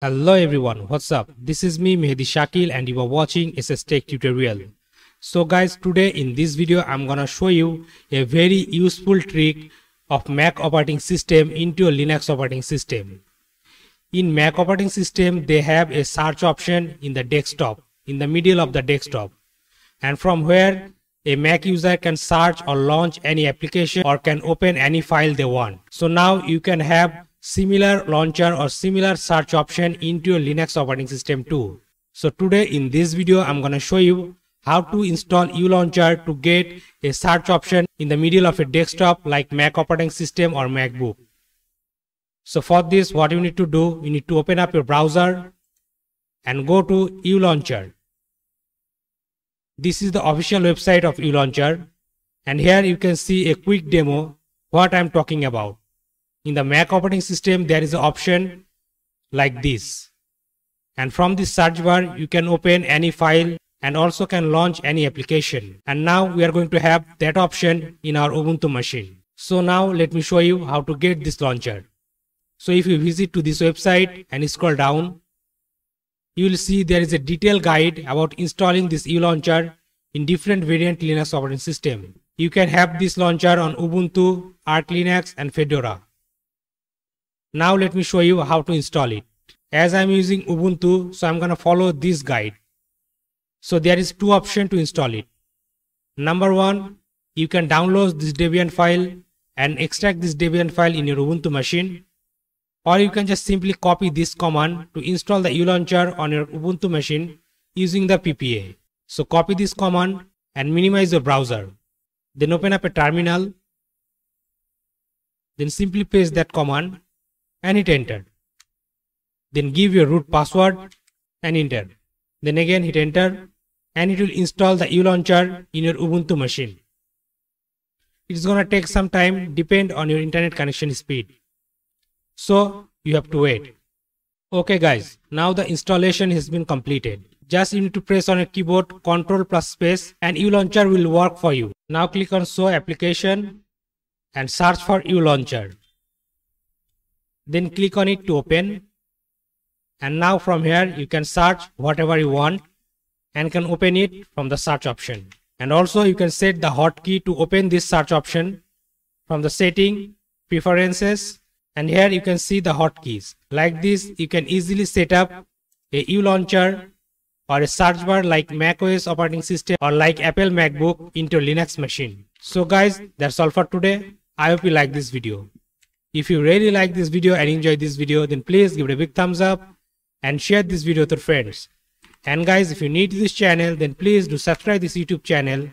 Hello everyone, what's up? This is me Mehedi Shakeel and you are watching SSTec tutorial. So guys, today in this video I'm gonna show you a very useful trick of Mac operating system into a Linux operating system. In Mac operating system, they have a search option in the desktop, in the middle of the desktop. And from where a Mac user can search or launch any application or can open any file they want. So now you can have similar launcher or similar search option into your Linux operating system too. So today in this video I'm gonna show you how to install uLauncher to get a search option in the middle of a desktop like Mac operating system or MacBook. So for this what you need to do, you need to open up your browser and go to uLauncher. This is the official website of uLauncher and here you can see a quick demo what I'm talking about. In the Mac operating system, there is an option like this. And from this search bar, you can open any file and also can launch any application. And now we are going to have that option in our Ubuntu machine. So now let me show you how to get this launcher. So if you visit to this website and scroll down, you will see there is a detailed guide about installing this uLauncher in different variant Linux operating system. You can have this launcher on Ubuntu, Arch Linux and Fedora. Now let me show you how to install it. As I'm using Ubuntu, so I'm gonna follow this guide. So there is two options to install it. Number one, you can download this Debian file and extract this Debian file in your Ubuntu machine. Or you can just simply copy this command to install the uLauncher on your Ubuntu machine using the PPA. So copy this command and minimize your browser. Then open up a terminal. Then simply paste that command and hit enter. Then give your root password and enter. Then again hit enter and it will install the uLauncher in your Ubuntu machine. It is gonna take some time depend on your internet connection speed. So you have to wait. Okay guys, now the installation has been completed. Just you need to press on your keyboard Ctrl plus space and uLauncher will work for you. Now click on show application and search for uLauncher. Then click on it to open. And now from here you can search whatever you want and can open it from the search option. And also you can set the hotkey to open this search option from the setting, preferences, and here you can see the hotkeys. Like this, you can easily set up a uLauncher or a search bar like macOS operating system or like Apple MacBook into Linux machine. So guys, that's all for today. I hope you like this video. If you really like this video and enjoy this video, then please give it a big thumbs up and share this video with your friends. And guys, if you need this channel, then please do subscribe this YouTube channel.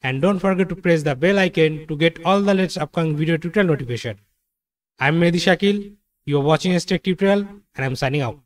And don't forget to press the bell icon to get all the latest upcoming video tutorial notification. I'm Mehedi Shakeel, you are watching a tech tutorial and I'm signing out.